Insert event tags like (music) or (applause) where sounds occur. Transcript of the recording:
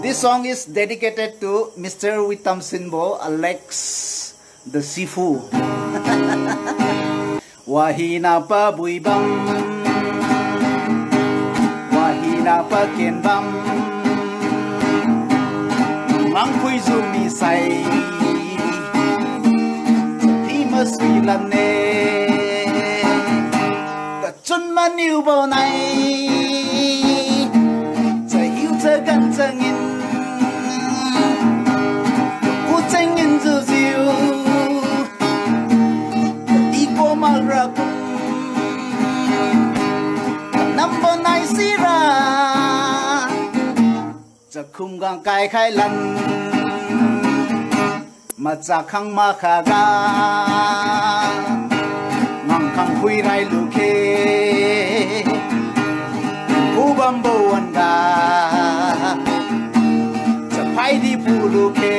This song is dedicated to Mr. Witam Sinbo, Alex the Sifu. (laughs) Wahina pa buibam, wahina pa kenbam, mang pui zumi sai, thì mà suy lần syrup. The number nine syrup. The kumgang kai kai lan. Matsakang makaga. Ngangkang hui rai luke. Ubambo wanda. The pai di puluke.